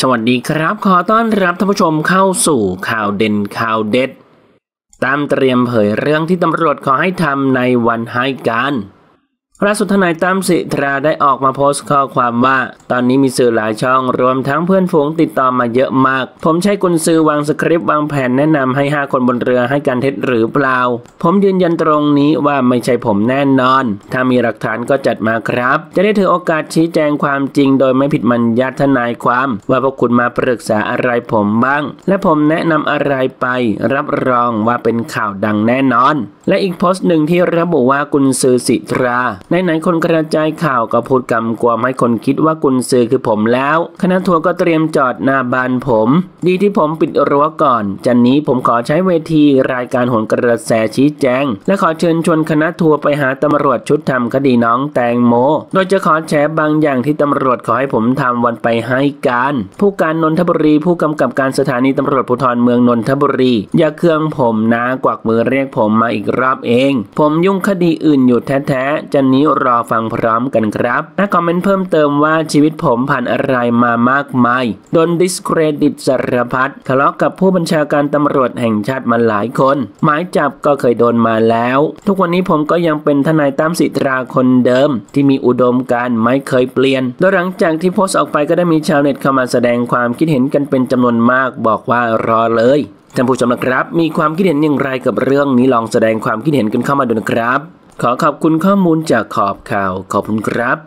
สวัสดีครับ ขอต้อนรับท่านผู้ชมเข้าสู่ข่าวเด่นข่าวเด็ด ตามเตรียมเผยเรื่องที่ตำรวจขอให้ทำในวันให้การ ล่าสุดทนายตั้มสิทราได้ออกมาโพสต์ข้อความว่า ตอนนี้มีสื่อหลายช่องรวมทั้งเพื่อนฝูงติดต่อมาเยอะมาก ผมใช้กุญซือวางสคริปต์วางแผนแนะนำให้ 5 คนบนเรือให้การเท็จหรือเปล่า ผมยืนยันตรงนี้ว่าไม่ใช่ผมแน่นอน ถ้ามีหลักฐานก็จัดมาครับ จะได้ถือโอกาสชี้แจงความจริง โดยไม่ผิดมัญญัติทนายความ ว่าพวกคุณมาปรึกษาอะไรผมบ้าง และผมแนะนำอะไรไป รับรองว่าเป็นข่าวดังแน่นอน และอีกโพสต์หนึ่งที่ระบุว่ากุญซือสิทราไหนคนกระจายข่าวก็พูดกำกวมให้คนคิดว่ากุญซือคือผมแล้ว คณะทัวร์ก็เตรียมจอดหน้าบ้านผม ดีที่ผมปิดรั้วก่อน จันนี้ผมขอใช้เวทีรายการโหนกระแสชี้แจง และขอเชิญชวนคณะทัวร์ไปหาตำรวจชุดทำคดีน้องแตงโม โดยจะขอแฉบางอย่างที่ตำรวจขอให้ผมทำวันไปให้การ ผู้การนนทบุรีผู้กำกับการสถานีตำรวจภูธรเมืองนนทบุรี อย่าเครื่องผมนะกวักมือเรียกผมมาอีกรอบเอง ผมยุ่งคดีอื่นอยู่แท้ๆจันนี้รอฟังพร้อมกันครับและคอมเมนต์เพิ่มเติมว่าชีวิตผมผ่านอะไรมามากมาย โดนดิสเครดิตสารพัดทะเลาะกับผู้บัญชาการตำรวจแห่งชาติมาหลายคน หมายจับก็เคยโดนมาแล้ว ทุกวันนี้ผมก็ยังเป็นทนายตั้มสิทราคนเดิม ที่มีอุดมการณ์ไม่เคยเปลี่ยน โดยหลังจากที่โพสต์ออกไปก็ได้มีชาวเน็ตเข้ามาแสดงความคิดเห็นกันเป็นจำนวนมากบอกว่ารอเลยท่านผู้ชมนะครับ มีความคิดเห็นอย่างไรกับเรื่องนี้ลองแสดงความคิดเห็นกันเข้ามาดูนะครับ ขอขอบคุณข้อมูลจากขอบข่าวขอบคุณครับ